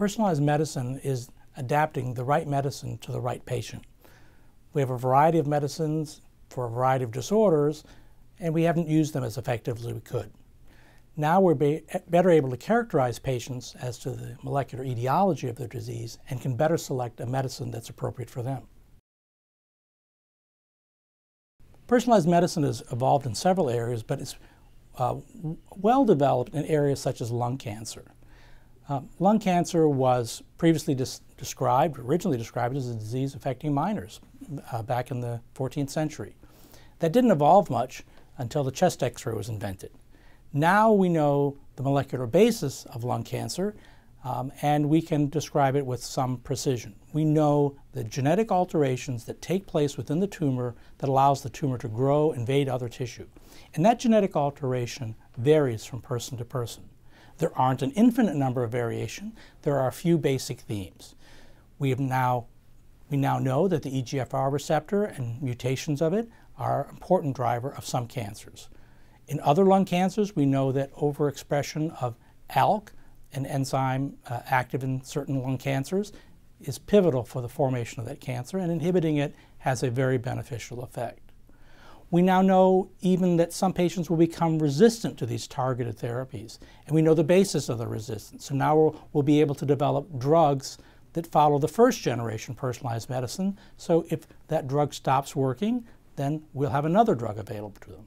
Personalized medicine is adapting the right medicine to the right patient. We have a variety of medicines for a variety of disorders, and we haven't used them as effectively as we could. Now we're be better able to characterize patients as to the molecular etiology of their disease and can better select a medicine that's appropriate for them. Personalized medicine has evolved in several areas, but it's uh, well developed in areas such as lung cancer. Uh, lung cancer was previously described, originally described as a disease affecting miners uh, back in the 14th century. That didn't evolve much until the chest x-ray was invented. Now we know the molecular basis of lung cancer um, and we can describe it with some precision. We know the genetic alterations that take place within the tumor that allows the tumor to grow, invade other tissue. And that genetic alteration varies from person to person. There aren't an infinite number of variation. There are a few basic themes. We have now we now know that the EGFR receptor and mutations of it are an important driver of some cancers. In other lung cancers, we know that overexpression of ALK, an enzyme uh, active in certain lung cancers, is pivotal for the formation of that cancer, and inhibiting it has a very beneficial effect. We now know even that some patients will become resistant to these targeted therapies, and we know the basis of the resistance. So now we'll, we'll be able to develop drugs that follow the first generation personalized medicine. So if that drug stops working, then we'll have another drug available to them.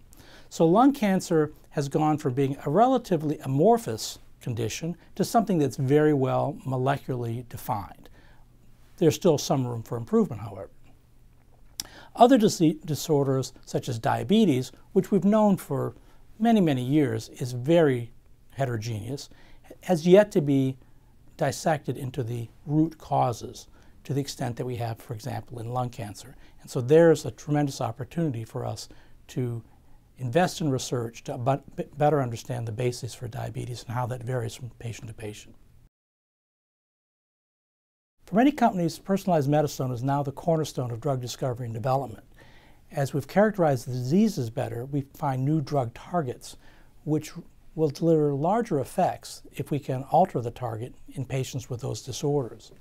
So lung cancer has gone from being a relatively amorphous condition to something that's very well molecularly defined. There's still some room for improvement, however. Other disorders, such as diabetes, which we've known for many, many years is very heterogeneous, has yet to be dissected into the root causes to the extent that we have, for example, in lung cancer. And so there's a tremendous opportunity for us to invest in research to better understand the basis for diabetes and how that varies from patient to patient. For many companies, personalized medicine is now the cornerstone of drug discovery and development. As we've characterized the diseases better, we find new drug targets, which will deliver larger effects if we can alter the target in patients with those disorders.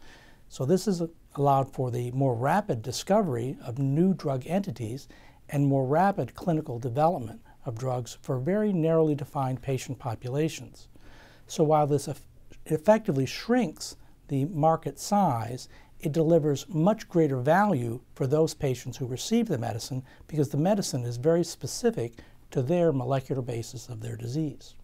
So this has allowed for the more rapid discovery of new drug entities and more rapid clinical development of drugs for very narrowly defined patient populations. So while this effectively shrinks the market size, it delivers much greater value for those patients who receive the medicine because the medicine is very specific to their molecular basis of their disease.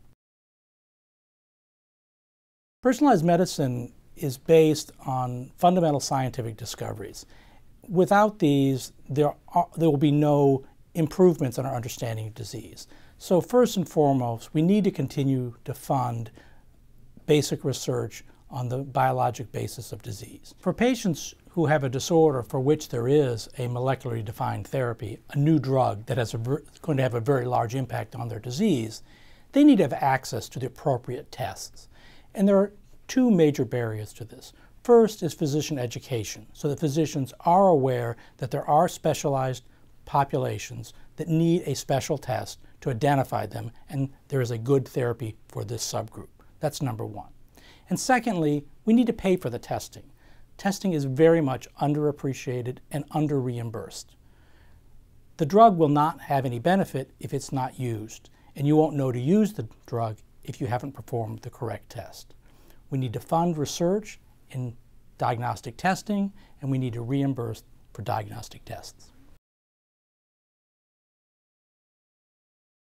Personalized medicine is based on fundamental scientific discoveries. Without these, there, are, there will be no improvements in our understanding of disease. So first and foremost, we need to continue to fund basic research on the biologic basis of disease. For patients who have a disorder for which there is a molecularly defined therapy, a new drug that is going to have a very large impact on their disease, they need to have access to the appropriate tests. And there are two major barriers to this. First is physician education, so that physicians are aware that there are specialized populations that need a special test to identify them, and there is a good therapy for this subgroup. That's number one. And secondly, we need to pay for the testing. Testing is very much underappreciated and under-reimbursed. The drug will not have any benefit if it's not used, and you won't know to use the drug if you haven't performed the correct test. We need to fund research in diagnostic testing, and we need to reimburse for diagnostic tests.